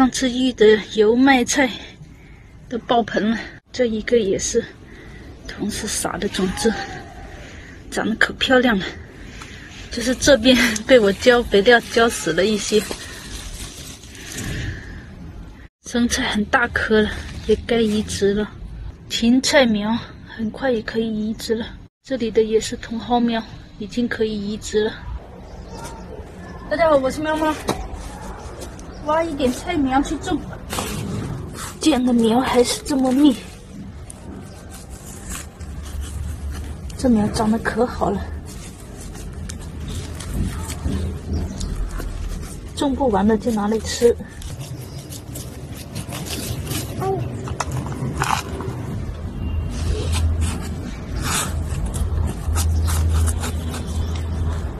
上次育的油麦菜都爆棚了，这一个也是同时撒的种子，长得可漂亮了。就是这边被我浇肥料浇死了一些，生菜很大颗了，也该移植了。芹菜苗很快也可以移植了，这里的也是茼蒿苗，已经可以移植了。大家好，我是喵猫。挖一点菜苗去种，这样的苗还是这么密，这苗长得可好了。种不完的就拿来吃。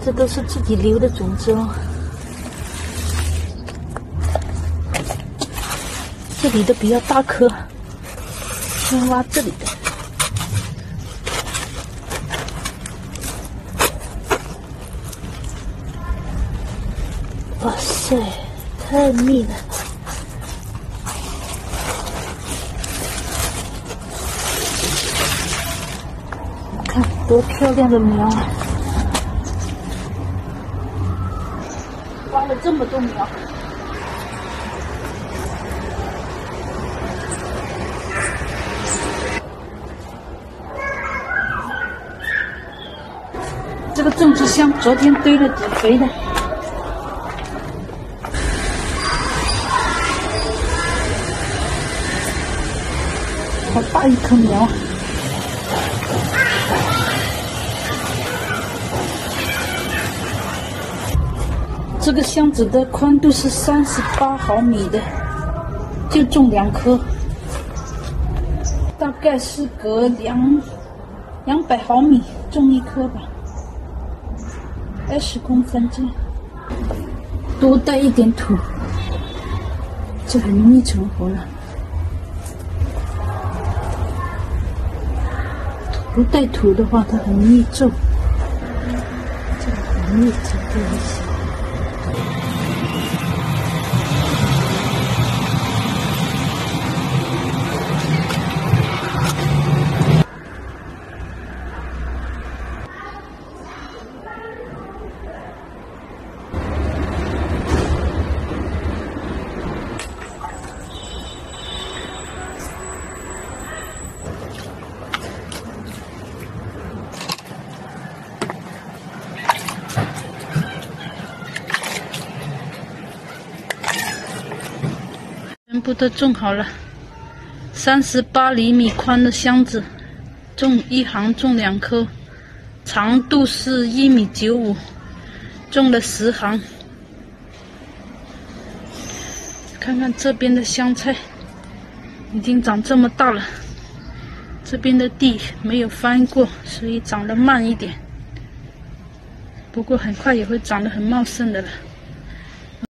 这都是自己留的种子哦。这里的比较大颗，先挖这里的。哇塞，太密了！看多漂亮的苗啊！挖了这么多苗，这个种植箱昨天堆了几肥的。好大一棵苗！这个箱子的宽度是三十八毫米的，就种两棵，大概是隔两两百毫米种一棵吧，二十公分这样，多带一点土，就很容易成活了。不带土的话，它很容易皱，这个很容易长不一些。都种好了，三十八厘米宽的箱子，种一行种两棵，长度是一米九五，种了十行。看看这边的香菜，已经长这么大了。这边的地没有翻过，所以长得慢一点，不过很快也会长得很茂盛的了。